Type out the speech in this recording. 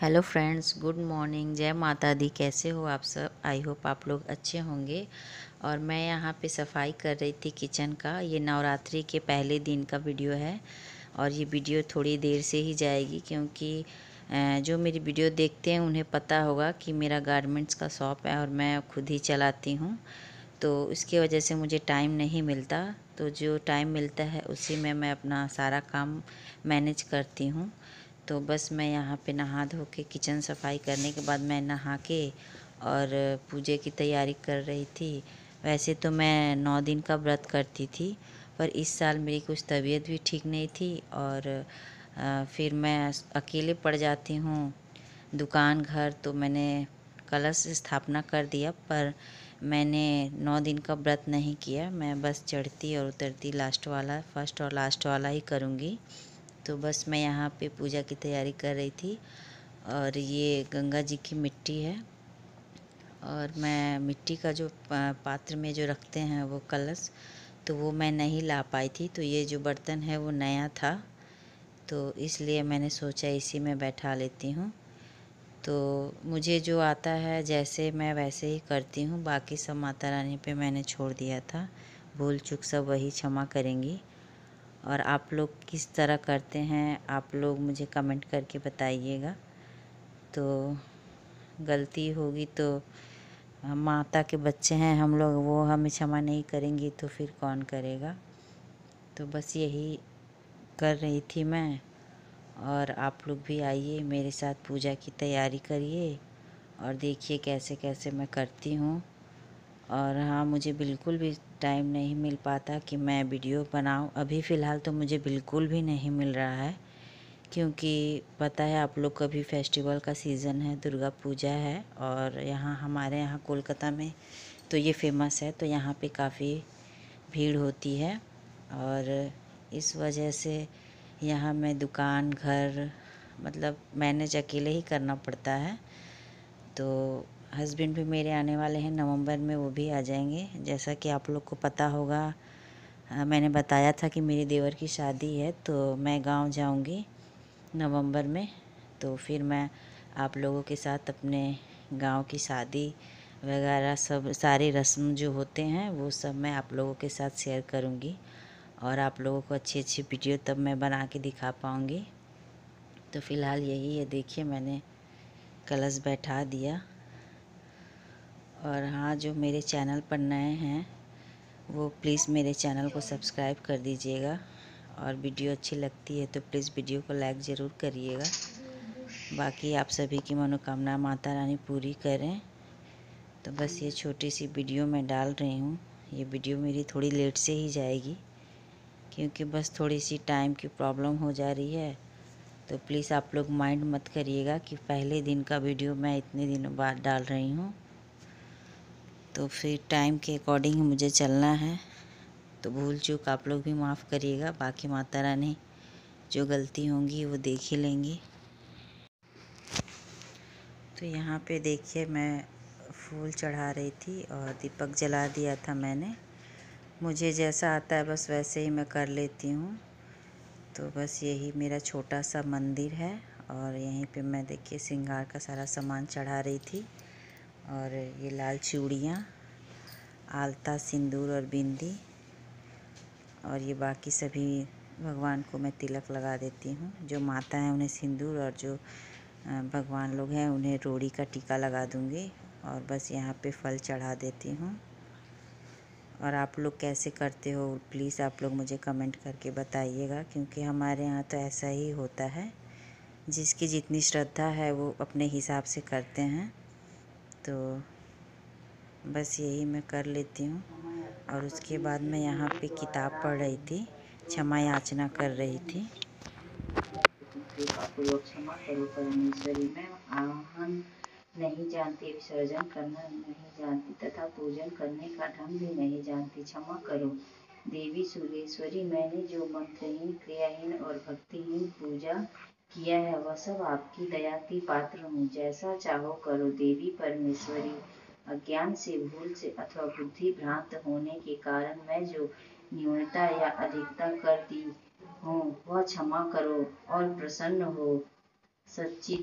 Hello friends, good morning. जय माता दी कैसे हो आप सब? आई होप आप लोग अच्छे होंगे। और मैं यहाँ पे सफ़ाई कर रही थी किचन का। ये नवरात्रि के पहले दिन का वीडियो है। और ये वीडियो थोड़ी देर से ही जाएगी क्योंकि जो मेरी वीडियो देखते हैं उन्हें पता होगा कि मेरा गारमेंट्स का शॉप है और मैं खुद ही चलाती हूँ। तो इसकी वजह से मुझे टाइम नहीं मिलता। तो जो टाइम मिलता है उसी में मैं अपना सारा काम मैनेज करती हूँ। तो बस मैं यहाँ पे नहा धो के किचन सफ़ाई करने के बाद मैं नहा के और पूजे की तैयारी कर रही थी। वैसे तो मैं नौ दिन का व्रत करती थी, पर इस साल मेरी कुछ तबीयत भी ठीक नहीं थी और फिर मैं अकेले पड़ जाती हूँ दुकान, घर तो मैंने कलश स्थापना कर दिया, पर मैंने नौ दिन का व्रत नहीं किया। मैं बस चढ़ती और उतरती लास्ट वाला फ़र्स्ट और लास्ट वाला ही करूँगी। तो बस मैं यहाँ पे पूजा की तैयारी कर रही थी और ये गंगा जी की मिट्टी है और मैं मिट्टी का जो पात्र में जो रखते हैं वो कलश तो वो मैं नहीं ला पाई थी। तो ये जो बर्तन है वो नया था तो इसलिए मैंने सोचा इसी में बैठा लेती हूँ। तो मुझे जो आता है जैसे मैं वैसे ही करती हूँ, बाकी सब माता रानी पे मैंने छोड़ दिया था। भूल चूक सब वही क्षमा करेंगी। और आप लोग किस तरह करते हैं, आप लोग मुझे कमेंट करके बताइएगा। तो गलती होगी तो माता के बच्चे हैं, हम लोग वो हमें क्षमा नहीं करेंगी तो फिर कौन करेगा। तो बस यही कर रही थी मैं और आप लोग भी आइए, मेरे साथ पूजा की तैयारी करिए और देखिए कैसे कैसे मैं करती हूँ। और हाँ मुझे बिल्कुल भी टाइम नहीं मिल पाता कि मैं वीडियो बनाऊँ। अभी फ़िलहाल तो मुझे बिल्कुल भी नहीं मिल रहा है, क्योंकि पता है आप लोग का भी फेस्टिवल का सीज़न है, दुर्गा पूजा है, और यहाँ हमारे यहाँ कोलकाता में तो ये फ़ेमस है तो यहाँ पे काफ़ी भीड़ होती है। और इस वजह से यहाँ मैं दुकान, घर मतलब मैनेज अकेले ही करना पड़ता है। तो हस्बैंड भी मेरे आने वाले हैं, नवंबर में वो भी आ जाएँगे। जैसा कि आप लोग को पता होगा मैंने बताया था कि मेरी देवर की शादी है तो मैं गाँव जाऊँगी नवंबर में। तो फिर मैं आप लोगों के साथ अपने गाँव की शादी वगैरह सब, सारे रस्म जो होते हैं, वो सब मैं आप लोगों के साथ शेयर करूँगी। और आप लोगों को अच्छी अच्छी वीडियो तब मैं बना के दिखा पाऊँगी। तो फ़िलहाल यही है, देखिए मैंने कलश बैठा दिया। और हाँ जो मेरे चैनल पर नए हैं, वो प्लीज़ मेरे चैनल को सब्सक्राइब कर दीजिएगा। और वीडियो अच्छी लगती है तो प्लीज़ वीडियो को लाइक ज़रूर करिएगा। बाकी आप सभी की मनोकामना माता रानी पूरी करें। तो बस ये छोटी सी वीडियो मैं डाल रही हूँ। ये वीडियो मेरी थोड़ी लेट से ही जाएगी, क्योंकि बस थोड़ी सी टाइम की प्रॉब्लम हो जा रही है। तो प्लीज़ आप लोग माइंड मत करिएगा कि पहले दिन का वीडियो मैं इतने दिनों बाद डाल रही हूँ। तो फिर टाइम के अकॉर्डिंग मुझे चलना है। तो भूल चूक आप लोग भी माफ़ करिएगा, बाकी माता रानी जो गलती होंगी वो देख ही लेंगी। तो यहाँ पे देखिए मैं फूल चढ़ा रही थी और दीपक जला दिया था मैंने। मुझे जैसा आता है बस वैसे ही मैं कर लेती हूँ। तो बस यही मेरा छोटा सा मंदिर है और यहीं पे मैं देखिए सिंगार का सारा सामान चढ़ा रही थी। और ये लाल चूड़ियाँ आलता, सिंदूर और बिंदी और ये बाकी सभी भगवान को मैं तिलक लगा देती हूँ। जो माता हैं उन्हें सिंदूर और जो भगवान लोग हैं उन्हें रोड़ी का टीका लगा दूँगी और बस यहाँ पे फल चढ़ा देती हूँ। और आप लोग कैसे करते हो प्लीज़ आप लोग मुझे कमेंट करके बताइएगा क्योंकि हमारे यहाँ तो ऐसा ही होता है। जिसकी जितनी श्रद्धा है वो अपने हिसाब से करते हैं। तो बस यही मैं कर लेती हूँ। और उसके बाद मैं यहाँ पे किताब पढ़ रही थी, क्षमा याचना कर रही थी। क्षमा करो परमेश्वरी नहीं जानती, विसर्जन करना नहीं जानती तथा पूजन करने का ढंग भी नहीं जानती, क्षमा करो। देवी सुरेश्वरी, मैंने जो मंत्रहीन, क्रियाहीन और भक्तिहीन पूजा किया है, वह सब आपकी दया की पात्र हूँ। जैसा चाहो करो, देवी परमेश्वरी। अज्ञान से, भूल से अथवा बुद्धि भ्रांत होने के कारण मैं जो न्यूनता या अधिकता कर दी हूँ, वह क्षमा करो और प्रसन्न हो। सच्ची